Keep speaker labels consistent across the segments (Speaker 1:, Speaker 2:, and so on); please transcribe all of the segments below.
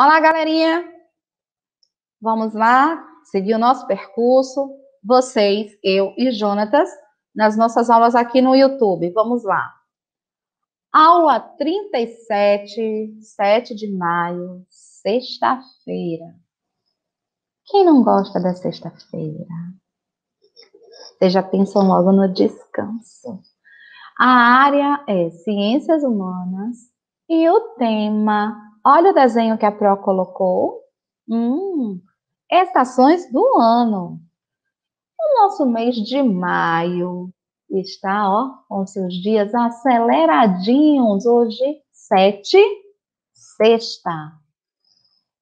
Speaker 1: Olá, galerinha! Vamos lá, seguir o nosso percurso. Vocês, eu e Jonatas, nas nossas aulas aqui no YouTube. Vamos lá. Aula 37, 7 de maio, sexta-feira. Quem não gosta da sexta-feira? Vocês já pensam logo no descanso. A área é Ciências Humanas e o tema, olha o desenho que a Pro colocou. Hum, estações do ano. O nosso mês de maio está, ó, com seus dias aceleradinhos. Hoje, sete, sexta.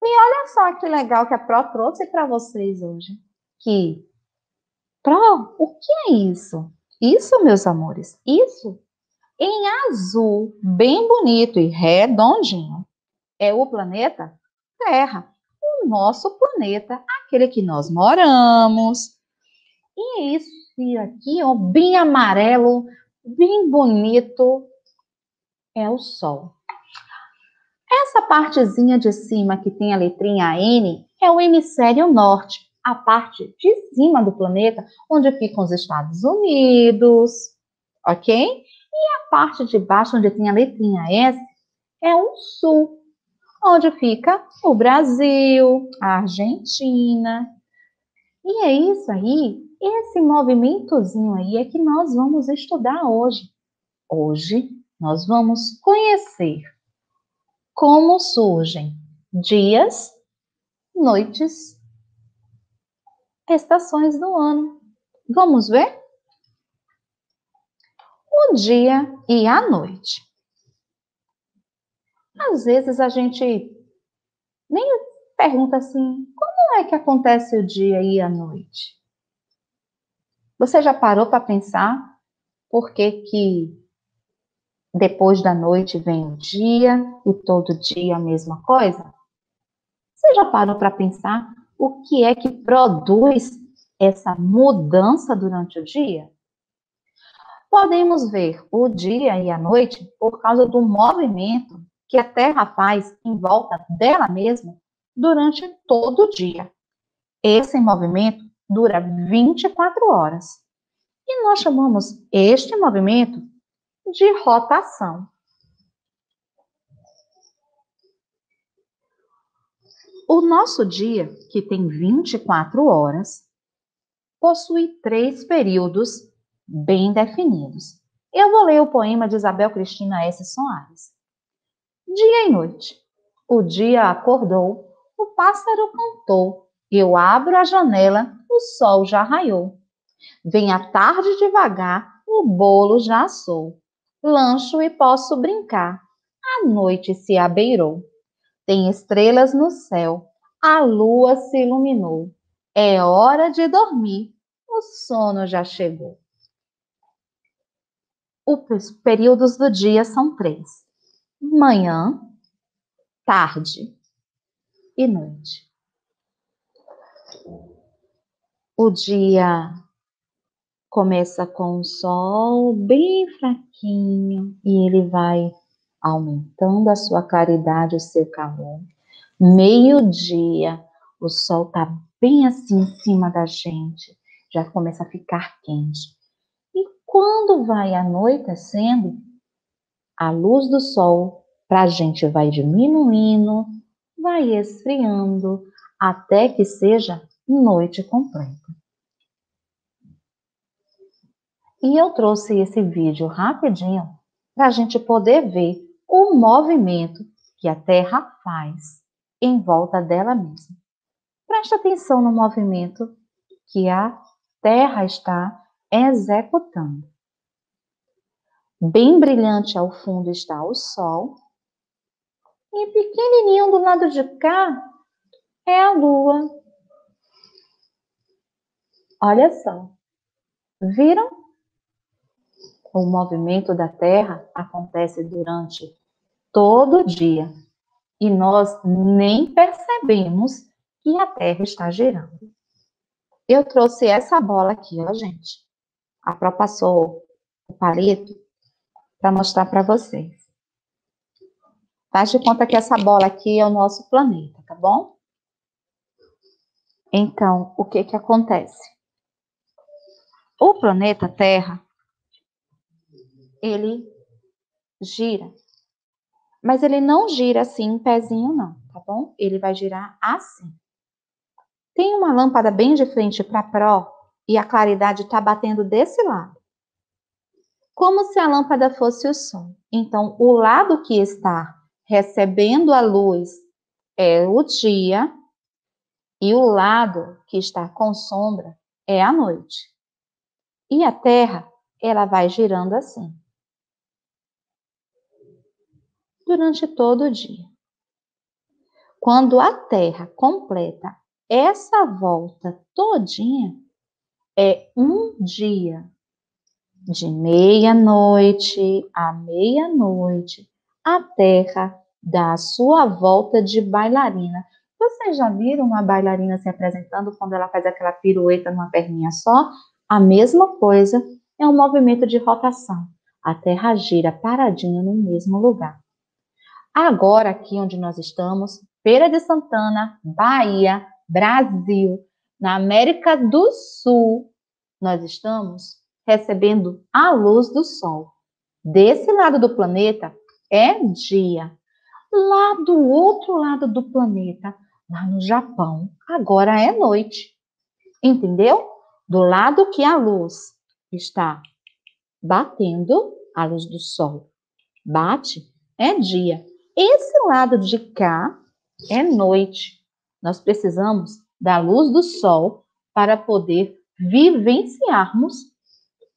Speaker 1: E olha só que legal que a Pro trouxe para vocês hoje. Que, Pro, o que é isso? Isso, meus amores, isso em azul, bem bonito e redondinho, é o planeta Terra, o nosso planeta, aquele que nós moramos. E isso aqui, ó, bem amarelo, bem bonito, é o Sol. Essa partezinha de cima que tem a letrinha N é o hemisfério norte, a parte de cima do planeta, onde ficam os Estados Unidos, ok? E a parte de baixo, onde tem a letrinha S, é o sul, onde fica o Brasil, a Argentina. E é isso aí, esse movimentozinho aí é que nós vamos estudar hoje. Hoje nós vamos conhecer como surgem dias, noites, estações do ano. Vamos ver? O dia e a noite. Às vezes a gente nem pergunta assim: como é que acontece o dia e a noite? Você já parou para pensar por que que depois da noite vem o dia e todo dia a mesma coisa? Você já parou para pensar o que é que produz essa mudança durante o dia? Podemos ver o dia e a noite por causa do movimento que a Terra faz em volta dela mesma durante todo o dia. Esse movimento dura 24 horas. E nós chamamos este movimento de rotação. O nosso dia, que tem 24 horas, possui três períodos bem definidos. Eu vou ler o poema de Isabel Cristina S. Soares. Dia e noite. O dia acordou, o pássaro cantou, eu abro a janela, o sol já raiou. Vem a tarde devagar, o bolo já assou lancho e posso brincar. A noite se abeirou. Tem estrelas no céu, a lua se iluminou. É hora de dormir, o sono já chegou. Os períodos do dia são três: manhã, tarde e noite. O dia começa com o sol bem fraquinho e ele vai aumentando a sua claridade, o seu calor. Meio-dia, o sol tá bem assim em cima da gente, já começa a ficar quente. E quando vai anoitecendo, a luz do sol para a gente vai diminuindo, vai esfriando, até que seja noite completa. E eu trouxe esse vídeo rapidinho para a gente poder ver o movimento que a Terra faz em volta dela mesma. Preste atenção no movimento que a Terra está executando. Bem brilhante ao fundo está o Sol. E pequenininho do lado de cá é a Lua. Olha só. Viram? o movimento da Terra acontece durante todo o dia e nós nem percebemos que a Terra está girando. Eu trouxe essa bola aqui, ó, gente. A Pro passou o palito para mostrar para vocês. Faz de conta que essa bola aqui é o nosso planeta, tá bom? Então, o que que acontece? O planeta Terra, ele gira. Mas ele não gira assim em pezinho, não, tá bom? Ele vai girar assim. Tem uma lâmpada bem de frente para Pro e a claridade está batendo desse lado. Como se a lâmpada fosse o Sol. Então, o lado que está recebendo a luz é o dia e o lado que está com sombra é a noite. E a Terra, ela vai girando assim. Durante todo o dia. Quando a Terra completa essa volta todinha, é um dia. De meia-noite a meia-noite, a Terra dá a sua volta de bailarina vocês já viram uma bailarina se apresentando quando ela faz aquela pirueta numa perninha só? A mesma coisa é um movimento de rotação. A Terra gira paradinha no mesmo lugar. Agora, aqui onde nós estamos, Feira de Santana, Bahia, Brasil, na América do Sul, nós estamos recebendo a luz do Sol. Desse lado do planeta é dia. Lá do outro lado do planeta, lá no Japão, agora é noite. Entendeu? Do lado que a luz está batendo, a luz do sol bate, é dia. Esse lado de cá é noite. Nós precisamos da luz do sol para poder vivenciarmos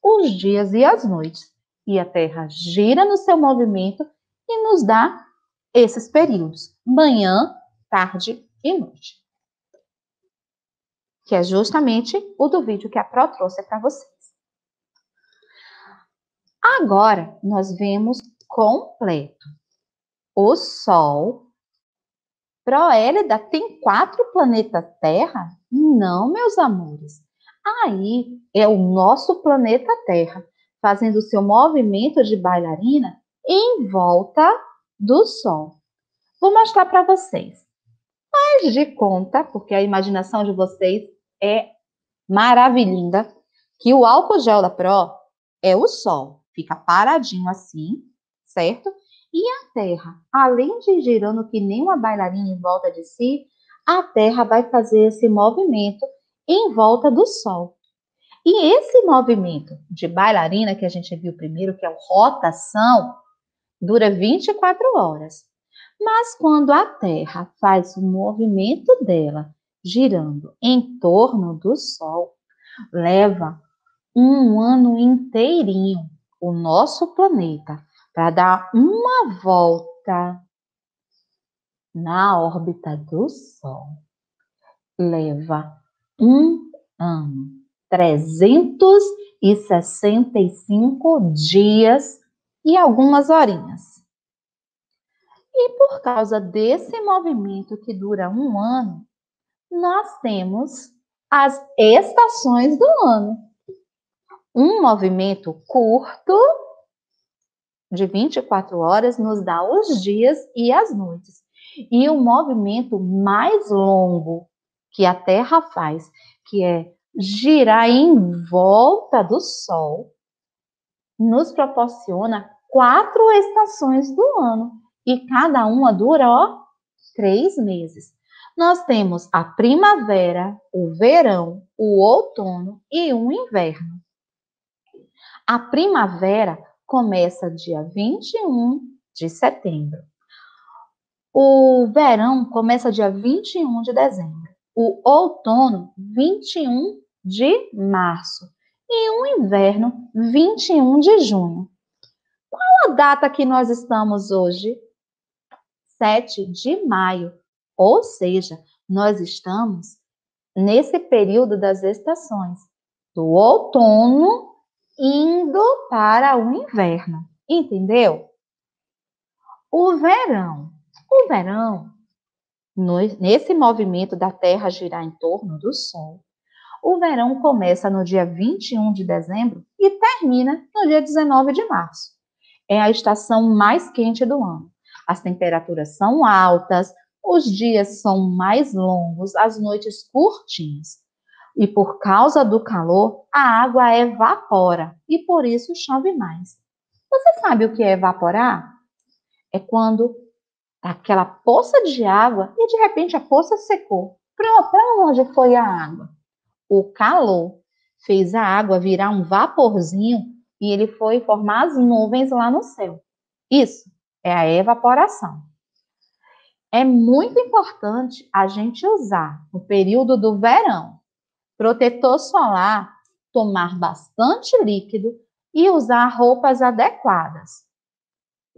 Speaker 1: os dias e as noites. E a Terra gira no seu movimento e nos dá esses períodos: manhã, tarde e noite. Que é justamente o do vídeo que a Pro trouxe para vocês. Agora, nós vemos completo. O Sol, Proélida, tem quatro planetas Terra? Não, meus amores. Aí é o nosso planeta Terra, fazendo seu movimento de bailarina em volta do Sol. Vou mostrar para vocês. Faz de conta, porque a imaginação de vocês é maravilhosa, que o álcool gel da Pro é o Sol. Fica paradinho assim, certo? E a Terra, além de girando que nem uma bailarina em volta de si, a Terra vai fazer esse movimento em volta do Sol. E esse movimento de bailarina que a gente viu primeiro, que é o rotação, dura 24 horas. Mas quando a Terra faz o movimento dela girando em torno do Sol, leva um ano inteirinho o nosso planeta para dar uma volta na órbita do Sol. Leva um ano, 365 dias e algumas horinhas. E por causa desse movimento que dura um ano, nós temos as estações do ano. Um movimento curto, de 24 horas, nos dá os dias e as noites. E o movimento mais longo que a Terra faz, que é girar em volta do Sol, nos proporciona quatro estações do ano e cada uma dura, ó, três meses. Nós temos a primavera, o verão, o outono e o inverno. A primavera começa dia 21 de setembro. O verão começa dia 21 de dezembro. O outono, 21 de março. E o inverno, 21 de junho. Qual a data que nós estamos hoje? 7 de maio. Ou seja, nós estamos nesse período das estações, do outono indo para o inverno. Entendeu? O verão. O verão, nesse movimento da Terra girar em torno do Sol, o verão começa no dia 21 de dezembro e termina no dia 19 de março. É a estação mais quente do ano. as temperaturas são altas, os dias são mais longos, as noites curtinhas. E por causa do calor, a água evapora e por isso chove mais. Você sabe o que é evaporar? É quando aquela poça de água e de repente a poça secou. Para onde foi a água? O calor fez a água virar um vaporzinho e ele foi formar as nuvens lá no céu. Isso é a evaporação. É muito importante a gente usar no período do verão protetor solar, tomar bastante líquido e usar roupas adequadas.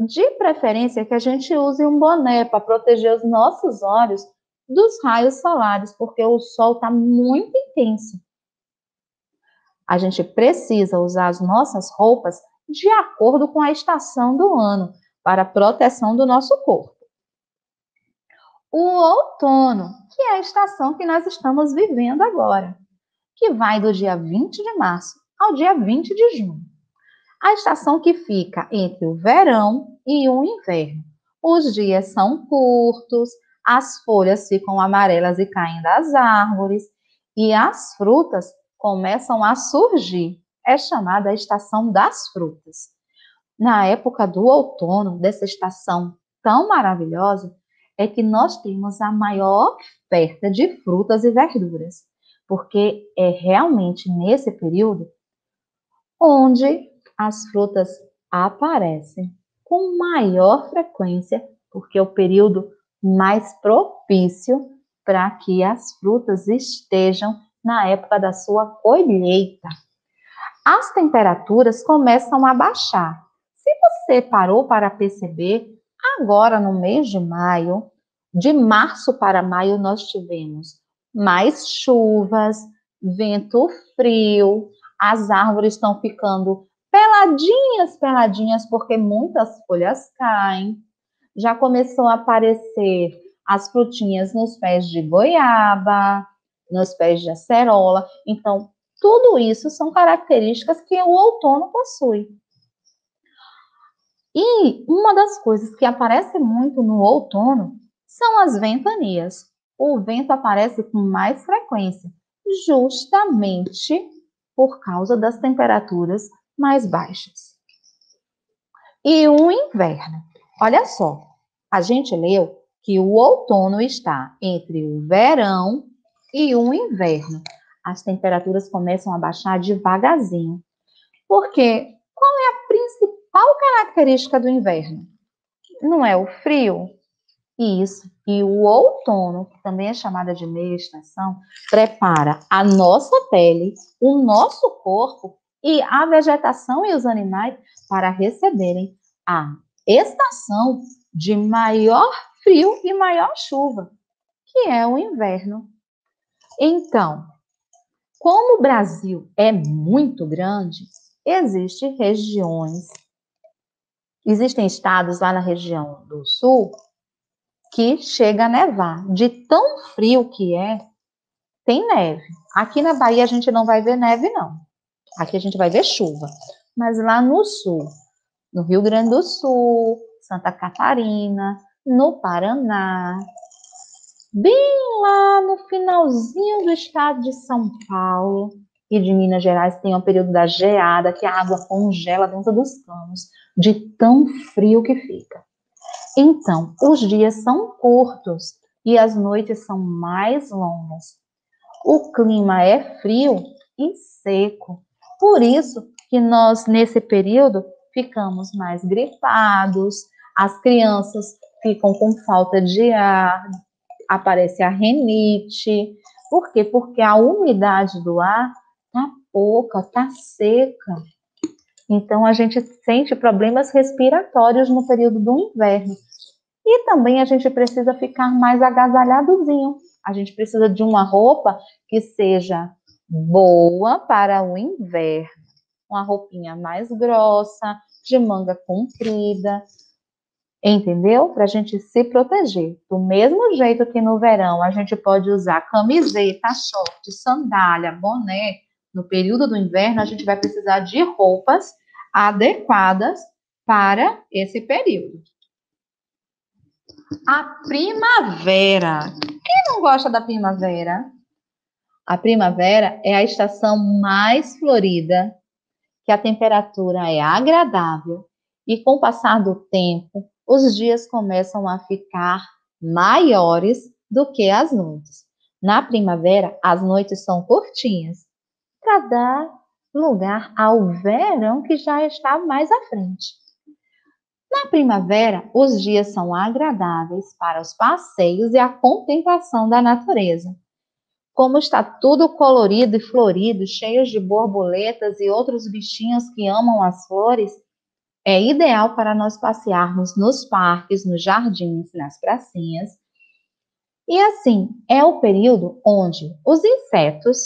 Speaker 1: De preferência que a gente use um boné para proteger os nossos olhos dos raios solares, porque o sol está muito intenso. A gente precisa usar as nossas roupas de acordo com a estação do ano, para proteção do nosso corpo. O outono, que é a estação que nós estamos vivendo agora, que vai do dia 20 de março ao dia 20 de junho. A estação que fica entre o verão e o inverno. Os dias são curtos, as folhas ficam amarelas e caem das árvores, e as frutas começam a surgir. É chamada a estação das frutas. Na época do outono, dessa estação tão maravilhosa, é que nós temos a maior oferta de frutas e verduras, porque é realmente nesse período onde as frutas aparecem com maior frequência, porque é o período mais propício para que as frutas estejam na época da sua colheita. As temperaturas começam a baixar. Se você parou para perceber, agora no mês de maio, de março para maio, nós tivemos mais chuvas, vento frio, as árvores estão ficando peladinhas, peladinhas, porque muitas folhas caem. Já começou a aparecer as frutinhas nos pés de goiaba, nos pés de acerola. Então, tudo isso são características que o outono possui. E uma das coisas que aparece muito no outono são as ventanias. O vento aparece com mais frequência, justamente por causa das temperaturas mais baixas. E o inverno. Olha só, a gente leu que o outono está entre o verão e o inverno. As temperaturas começam a baixar devagarzinho. Porque qual é a principal característica do inverno? Não é o frio? Isso. E o outono, que também é chamada de meia estação, prepara a nossa pele, o nosso corpo e a vegetação e os animais para receberem a estação de maior frio e maior chuva, que é o inverno. Então, como o Brasil é muito grande, existem regiões, existem estados lá na região do sul que chega a nevar. De tão frio que é, tem neve. Aqui na Bahia a gente não vai ver neve, não. Aqui a gente vai ver chuva. Mas lá no sul, no Rio Grande do Sul, Santa Catarina, no Paraná, bem lá no finalzinho do estado de São Paulo e de Minas Gerais, tem um período da geada, que a água congela dentro dos canos, de tão frio que fica. Então, os dias são curtos e as noites são mais longas. O clima é frio e seco. Por isso que nós, nesse período, ficamos mais gripados, as crianças ficam com falta de ar, aparece a renite. Por quê? Porque a umidade do ar tá pouca, tá seca. Então, a gente sente problemas respiratórios no período do inverno. E também a gente precisa ficar mais agasalhadozinho. A gente precisa de uma roupa que seja boa para o inverno. Uma roupinha mais grossa, de manga comprida, entendeu? Para a gente se proteger. Do mesmo jeito que no verão a gente pode usar camiseta, short, sandália, boné, no período do inverno a gente vai precisar de roupas adequadas para esse período. A primavera. Quem não gosta da primavera? A primavera é a estação mais florida, que a temperatura é agradável e com o passar do tempo, os dias começam a ficar maiores do que as noites. Na primavera, as noites são curtinhas, para dar lugar ao verão que já está mais à frente. Na primavera, os dias são agradáveis para os passeios e a contemplação da natureza. Como está tudo colorido e florido, cheio de borboletas e outros bichinhos que amam as flores, é ideal para nós passearmos nos parques, nos jardins, nas pracinhas. E assim, é o período onde os insetos,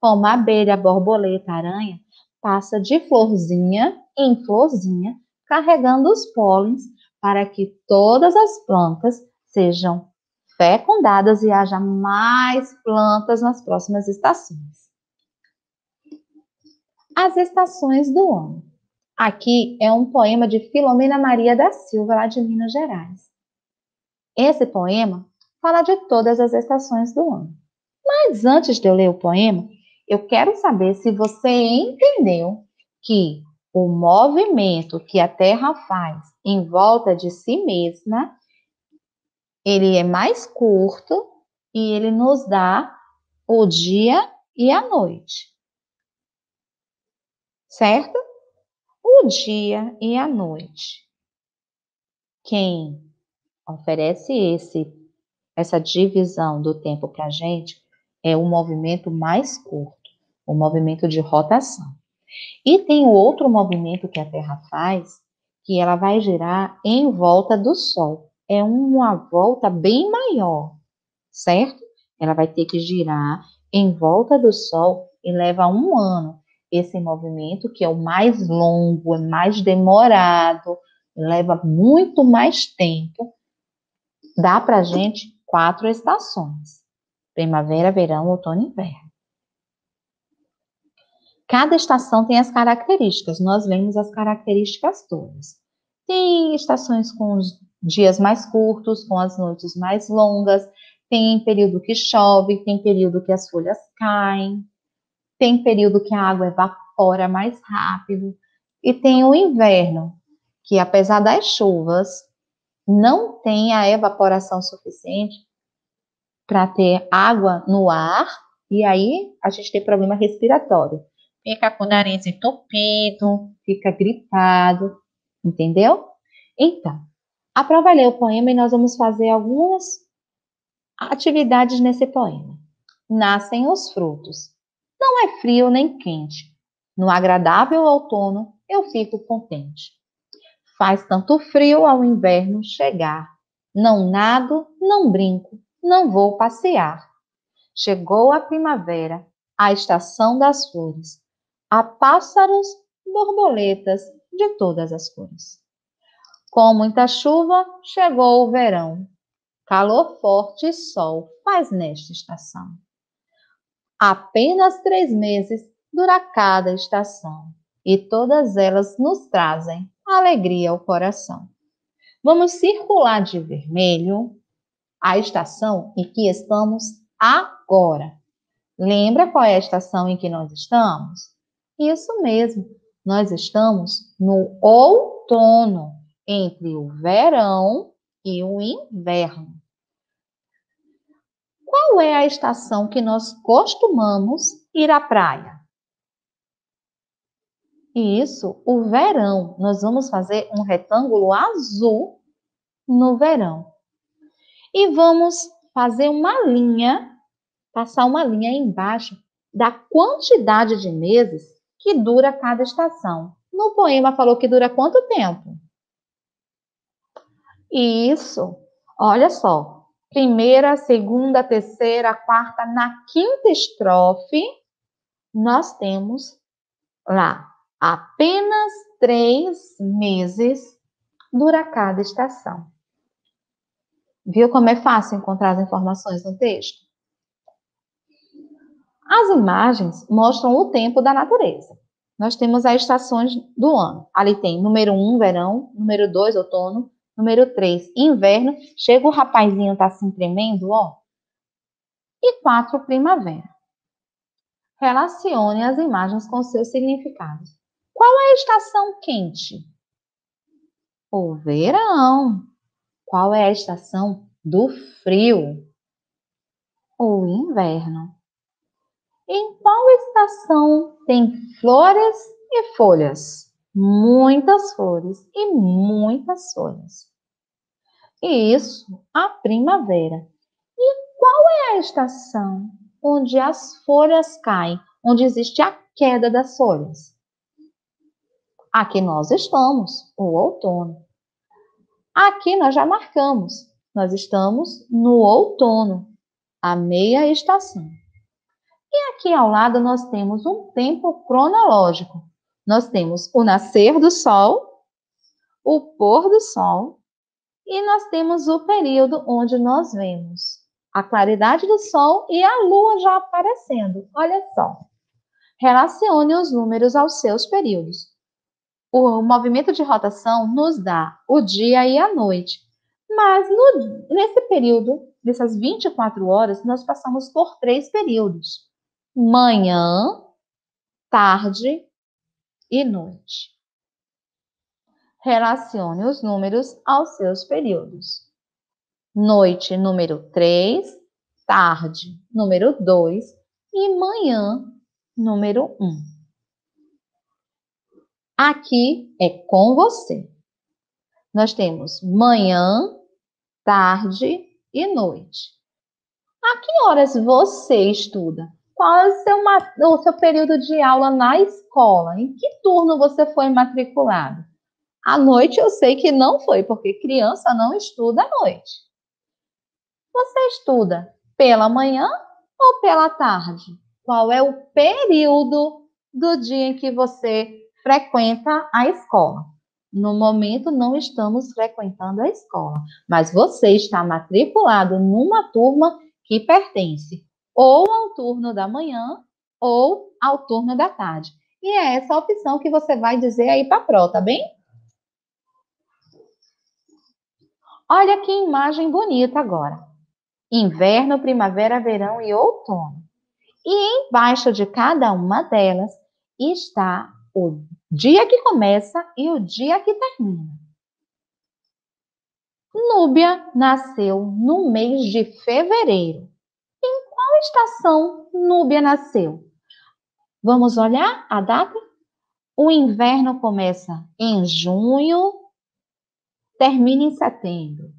Speaker 1: como a abelha, a borboleta, a aranha, passa de florzinha em florzinha carregando os pólens para que todas as plantas sejam fecundadas e haja mais plantas nas próximas estações. As estações do ano. Aqui é um poema de Filomena Maria da Silva, lá de Minas Gerais. Esse poema fala de todas as estações do ano. Mas antes de eu ler o poema, eu quero saber se você entendeu que o movimento que a Terra faz em volta de si mesma, ele é mais curto e ele nos dá o dia e a noite. Certo? O dia e a noite. Quem oferece esse essa divisão do tempo para a gente é o movimento mais curto, o movimento de rotação. E tem o outro movimento que a Terra faz, que ela vai girar em volta do Sol. É uma volta bem maior, certo? Ela vai ter que girar em volta do Sol e leva um ano. Esse movimento, que é o mais longo, é mais demorado, leva muito mais tempo, dá para gente quatro estações: primavera, verão, outono e inverno. Cada estação tem as características, nós vemos as características todas. Tem estações com os dias mais curtos, com as noites mais longas, tem período que chove, tem período que as folhas caem, tem período que a água evapora mais rápido, e tem o inverno, que apesar das chuvas, não tem a evaporação suficiente para ter água no ar, e aí a gente tem problema respiratório fica com o nariz entupido, fica gripado, entendeu? Então, a prova ler o poema e nós vamos fazer algumas atividades nesse poema. Nascem os frutos. Não é frio nem quente. No agradável outono eu fico contente. Faz tanto frio ao inverno chegar. Não nado, não brinco, não vou passear. Chegou a primavera, a estação das flores. Há pássaros, borboletas de todas as cores. Com muita chuva, chegou o verão. Calor forte e sol faz nesta estação. Apenas três meses dura cada estação, e todas elas nos trazem alegria ao coração. Vamos circular de vermelho a estação em que estamos agora. Lembra qual é a estação em que nós estamos? Isso mesmo, nós estamos no outono, entre o verão e o inverno. Qual é a estação que nós costumamos ir à praia? Isso, o verão. Nós vamos fazer um retângulo azul no verão. E vamos fazer uma linha, passar uma linha embaixo da quantidade de meses que dura cada estação. No poema falou que dura quanto tempo? Isso. Olha só. Primeira, segunda, terceira, quarta, na quinta estrofe, nós temos lá apenas três meses dura cada estação. Viu como é fácil encontrar as informações no texto? As imagens mostram o tempo da natureza. Nós temos as estações do ano. Ali tem número 1, um, verão, número 2, outono, Número 3, inverno. Chega o rapazinho, tá assim tremendo, ó. E 4, primavera. Relacione as imagens com seus significados. Qual é a estação quente? O verão. Qual é a estação do frio? O inverno. Em qual estação tem flores e folhas? Muitas flores e muitas folhas. Isso, a primavera. E qual é a estação onde as folhas caem, onde existe a queda das folhas? Aqui nós estamos, o outono. Aqui nós já marcamos, nós estamos no outono, a meia estação. E aqui ao lado nós temos um tempo cronológico. Nós temos o nascer do sol, o pôr do sol, e nós temos o período onde nós vemos a claridade do sol e a lua já aparecendo. Olha só. Relacione os números aos seus períodos. O movimento de rotação nos dá o dia e a noite. Mas no, nesse período, nessas 24 horas, nós passamos por três períodos manhã, tarde e noite. Relacione os números aos seus períodos. Noite, número 3, tarde, número 2 e manhã, número 1. Aqui é com você. Nós temos manhã, tarde e noite. A que horas você estuda? Qual é o seu, o seu período de aula na escola? Em que turno você foi matriculado? À noite eu sei que não foi, porque criança não estuda à noite. Você estuda pela manhã ou pela tarde? Qual é o período do dia em que você frequenta a escola? No momento não estamos frequentando a escola, mas você está matriculado numa turma que pertence ou ao turno da manhã ou ao turno da tarde. E é essa opção que você vai dizer aí para a Pro, tá bem? Olha que imagem bonita agora. Inverno, primavera, verão e outono. E embaixo de cada uma delas está o dia que começa e o dia que termina. Núbia nasceu no mês de fevereiro qual estação Núbia nasceu? Vamos olhar a data? O inverno começa em junho, termina em setembro.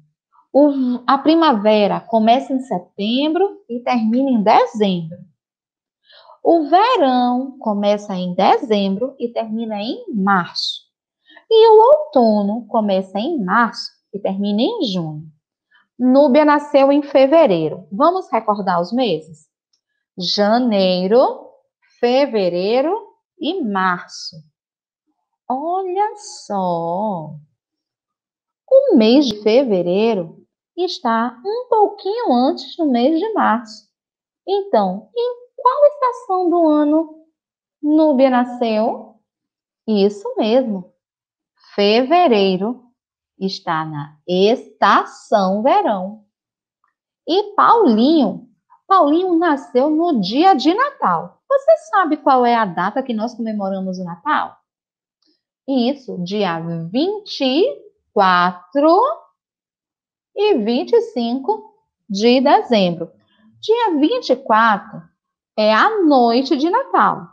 Speaker 1: O, a primavera começa em setembro e termina em dezembro. O verão começa em dezembro e termina em março. E o outono começa em março e termina em junho. Núbia nasceu em fevereiro. Vamos recordar os meses? Janeiro, fevereiro e março. Olha só! O mês de fevereiro está um pouquinho antes do mês de março. Então, em qual estação do ano Núbia nasceu? Isso mesmo, fevereiro está na estação verão. E Paulinho, Paulinho nasceu no dia de Natal. Você sabe qual é a data que nós comemoramos o Natal? Isso, dia 24 e 25 de dezembro. Dia 24 é a noite de Natal.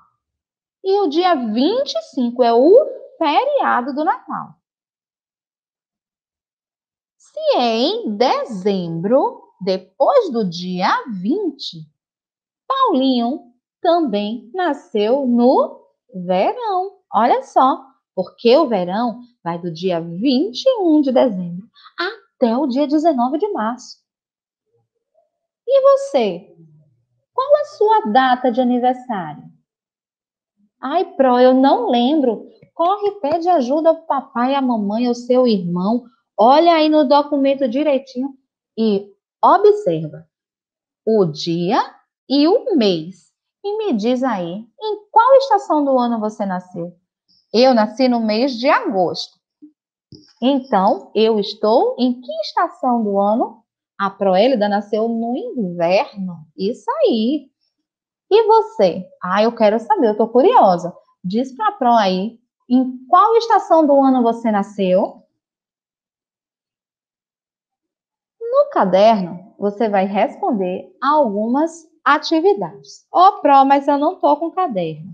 Speaker 1: E o dia 25 é o feriado do Natal. Se é em dezembro, depois do dia 20, Paulinho também nasceu no verão. Olha só, porque o verão vai do dia 21 de dezembro até o dia 19 de março. E você? Qual a sua data de aniversário? Ai, Pro, eu não lembro. Corre, pede ajuda ao papai, à mamãe, ao seu irmão, Olha aí no documento direitinho e observa o dia e o mês. E me diz aí, em qual estação do ano você nasceu? Eu nasci no mês de agosto. Então, eu estou em que estação do ano? A Proélida nasceu no inverno. Isso aí. E você? Ah, eu quero saber, eu tô curiosa. Diz pra Pro aí, em qual estação do ano você nasceu? No caderno, você vai responder algumas atividades. Ô, oh, Pro, mas eu não tô com caderno.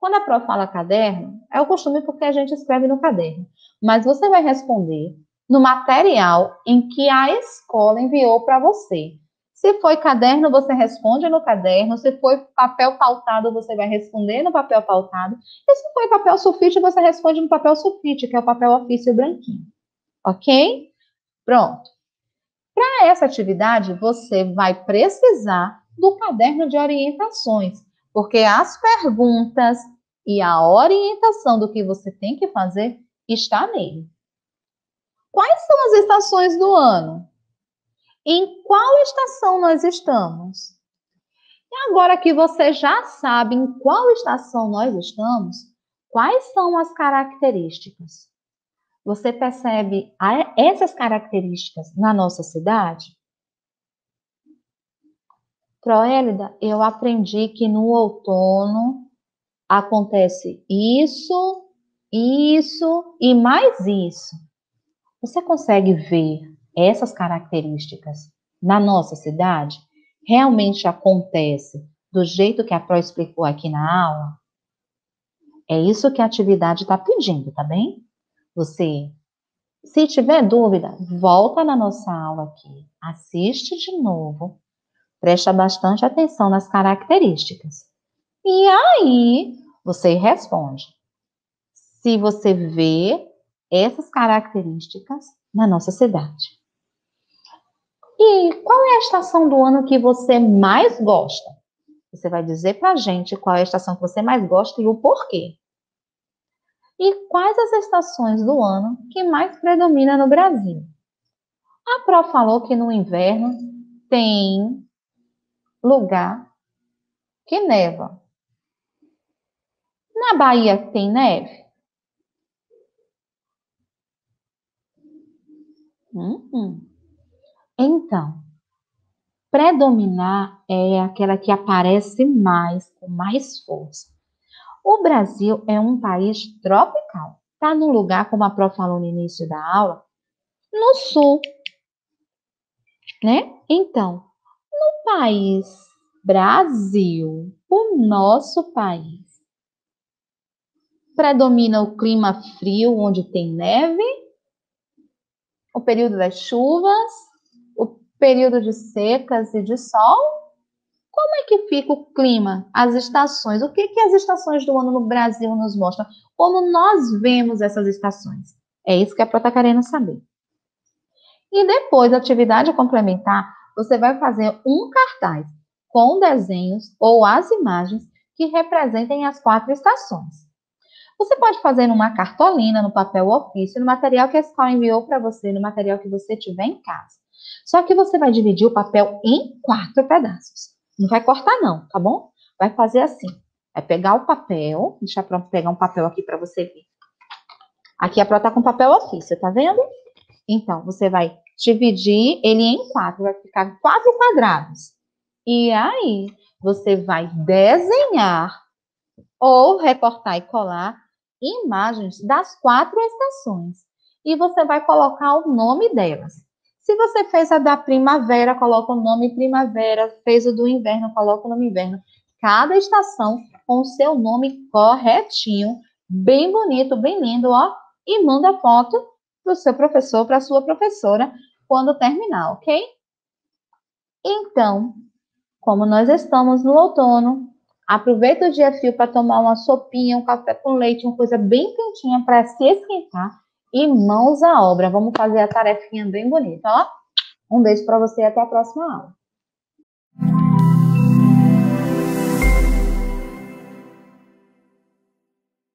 Speaker 1: Quando a Pro fala caderno, é o costume porque a gente escreve no caderno. Mas você vai responder no material em que a escola enviou para você. Se foi caderno, você responde no caderno. Se foi papel pautado, você vai responder no papel pautado. E se foi papel sulfite, você responde no papel sulfite, que é o papel ofício branquinho. Ok? Pronto. Para essa atividade, você vai precisar do caderno de orientações, porque as perguntas e a orientação do que você tem que fazer está nele. Quais são as estações do ano? Em qual estação nós estamos? E agora que você já sabe em qual estação nós estamos, quais são as características? Você percebe essas características na nossa cidade? Proélida, eu aprendi que no outono acontece isso, isso e mais isso. Você consegue ver essas características na nossa cidade? Realmente acontece do jeito que a Pro explicou aqui na aula? É isso que a atividade está pedindo, tá bem? Você, se tiver dúvida, volta na nossa aula aqui, assiste de novo Presta bastante atenção nas características. E aí você responde. Se você vê essas características na nossa cidade. E qual é a estação do ano que você mais gosta? Você vai dizer para a gente qual é a estação que você mais gosta e o porquê. E quais as estações do ano que mais predomina no Brasil? A Pro falou que no inverno tem lugar que neva. Na Bahia tem neve? Hum. Então, predominar é aquela que aparece mais, com mais força. O Brasil é um país tropical. Está num lugar, como a Prof falou no início da aula, no sul. Né? Então, no país Brasil, o nosso país, predomina o clima frio, onde tem neve, o período das chuvas, o período de secas e de sol. Como é que fica o clima, as estações? O que, que as estações do ano no Brasil nos mostram? Como nós vemos essas estações? É isso que a Pro está querendo saber. E depois, atividade complementar você vai fazer um cartaz com desenhos ou as imagens que representem as quatro estações. Você pode fazer numa cartolina, no papel ofício, no material que a escola enviou para você, no material que você tiver em casa. Só que você vai dividir o papel em quatro pedaços. Não vai cortar não, tá bom? Vai fazer assim. Vai pegar o papel, deixa eu pegar um papel aqui para você ver. Aqui a Pro tá com papel ofício, tá vendo? Então, você vai dividir ele em quatro, vai ficar quatro quadrados. E aí, você vai desenhar ou recortar e colar imagens das quatro estações. E você vai colocar o nome delas. Se você fez a da primavera, coloca o nome primavera. Fez o do inverno, coloca o nome inverno. Cada estação com o seu nome corretinho, bem bonito, bem lindo, ó. E manda foto para o seu professor, para a sua professora, quando terminar, ok? Então, como nós estamos no outono, aproveita o dia frio para tomar uma sopinha, um café com leite, uma coisa bem quentinha para se esquentar e mãos à obra. Vamos fazer a tarefinha bem bonita, ó. Um beijo para você e até a próxima aula.